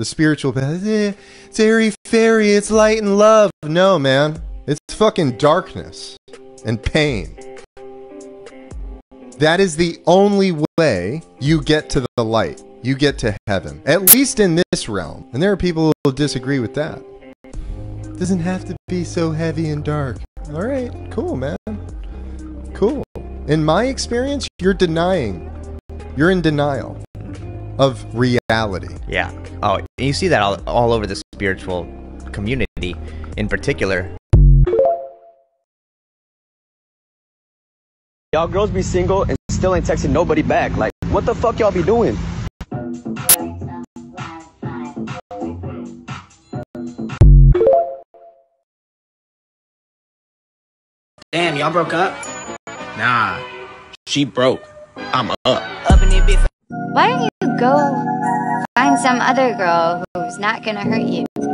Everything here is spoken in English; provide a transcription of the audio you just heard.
the spiritual path. Eh, it's airy fairy, it's light and love. No, man. It's fucking darkness and pain. That is the only way you get to the light. You get to heaven. At least in this realm. And there are people who disagree with that. It doesn't have to be so heavy and dark. All right, cool, man. Cool. In my experience, you're denying. You're in denial of reality. Yeah. Oh, and you see that all, all over the spiritual community in particular. Y'all girls be single and still ain't texting nobody back. Like, what the fuck y'all be doing? Damn, y'all broke up? Nah, she broke. I'm up. Why don't you go find some other girl who's not gonna hurt you?